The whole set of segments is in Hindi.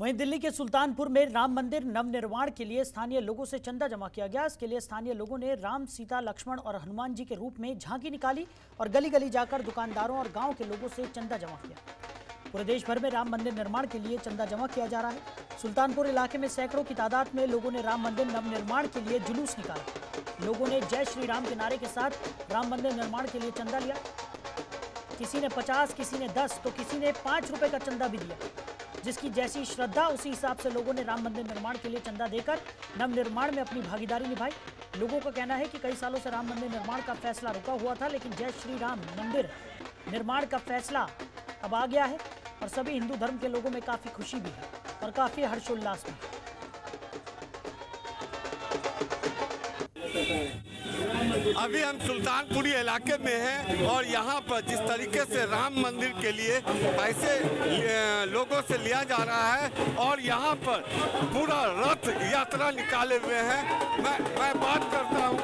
वहीं दिल्ली के सुल्तानपुर में राम मंदिर नवनिर्माण के लिए स्थानीय लोगों से चंदा जमा किया गया। इसके लिए स्थानीय लोगों ने राम, सीता, लक्ष्मण और हनुमान जी के रूप में झांकी निकाली और गली गली जाकर दुकानदारों और गाँव के लोगों से चंदा जमा किया। पूरे देश भर में राम मंदिर निर्माण के लिए चंदा जमा किया जा रहा है। सुल्तानपुर इलाके में सैकड़ों की तादाद में लोगों ने राम मंदिर नवनिर्माण के लिए जुलूस निकाला। लोगों ने जय श्री राम के नारे के साथ राम मंदिर निर्माण के लिए चंदा लिया। किसी ने पचास, किसी ने दस तो किसी ने पाँच रुपए का चंदा भी दिया। जिसकी जैसी श्रद्धा उसी हिसाब से लोगों ने राम मंदिर निर्माण के लिए चंदा देकर नव निर्माण में अपनी भागीदारी निभाई। लोगों का कहना है कि कई सालों से राम मंदिर निर्माण का फैसला रुका हुआ था, लेकिन जय श्री राम मंदिर निर्माण का फैसला अब आ गया है और सभी हिंदू धर्म के लोगों में काफ़ी खुशी भी है और काफ़ी हर्षोल्लास भी है। अभी हम सुल्तानपुरी इलाके में हैं और यहाँ पर जिस तरीके से राम मंदिर के लिए पैसे लोगों से लिया जा रहा है और यहाँ पर पूरा रथ यात्रा निकाले हुए हैं। मैं मैं बात करता हूँ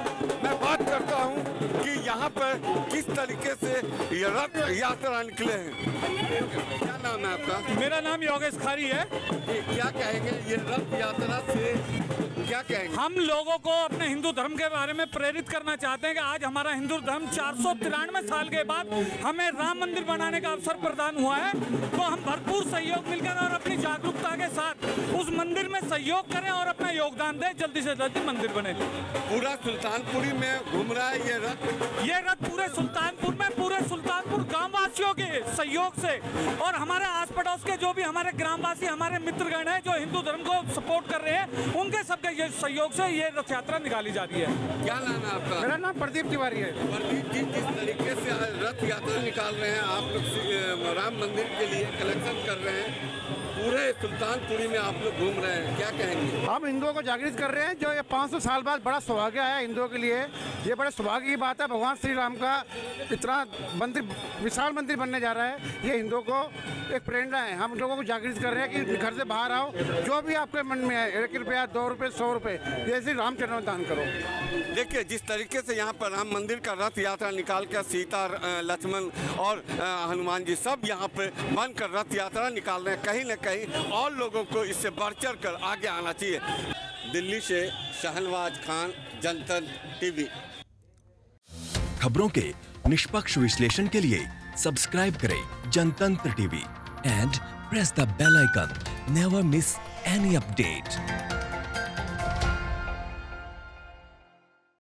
मैं बात करता हूँ कि यहाँ पर किस तरीके से रथ यात्रा निकले हैं। क्या नाम है आपका? मेरा नाम योगेश खारी है। क्या कहेंगे? ये रथ यात्रा से क्या कहेंगे? हम लोगों को अपने हिंदू धर्म के बारे में प्रेरित करना चाहते हैं कि आज हमारा हिंदू धर्म चार सौ तिरानवे साल के बाद हमें राम मंदिर बनाने का अवसर प्रदान हुआ है। तो हम भरपूर सहयोग मिलकर और अपनी जागरूकता के साथ उस मंदिर में सहयोग करें और अपना योगदान दें। जल्दी से जल्दी मंदिर बने। पूरा सुल्तानपुरी में घूम रहा है ये रथ? ये रथ पूरे सुल्तानपुर में पूरे सुल्तानपुर गाँव वासियों के सहयोग से और हमारे आस पड़ोस के जो भी हमारे ग्रामवासी हमारे मित्रगण हैं जो हिंदू धर्म को सपोर्ट कर रहे हैं उनके सबके ये सहयोग से ये रथ यात्रा निकाली जा रही है। क्या नाम है आपका? मेरा नाम प्रदीप तिवारी है। प्रदीप जी जिस तरीके से रथ यात्रा निकाल रहे हैं आप लोग राम मंदिर के लिए कलेक्शन कर रहे हैं पूरे सुल्तानपुरी में आप लोग घूम रहे हैं क्या कहेंगे? हम हिंदुओं को जागृत कर रहे हैं जो ये 500 साल बाद बड़ा सौभाग्य है हिंदुओं के लिए। ये बड़े सौभाग्य की बात है भगवान श्री राम का इतना मंदिर विशाल मंदिर बनने जा रहा है। ये हिंदुओं को एक प्रेरणा है हम लोगों को जागृत कर रहे हैं कि घर से बाहर आओ जो भी आपके मन में है एक रुपया दो रुपये सौ रुपये जैसे रामचंद्र में दान करो। देखिए जिस तरीके से यहाँ पर राम मंदिर का रथ यात्रा निकाल कर सीता लक्ष्मण और हनुमान जी सब यहाँ पे बनकर रथ यात्रा निकाल रहे हैं। कहीं न कहीं और लोगों को इससे बढ़ चढ़ कर आगे आना चाहिए। दिल्ली से शहनवाज खान जनतन टीवी। खबरों के निष्पक्ष विश्लेषण के लिए सब्सक्राइब करें Jantantra TV and press the bell icon. Never miss any update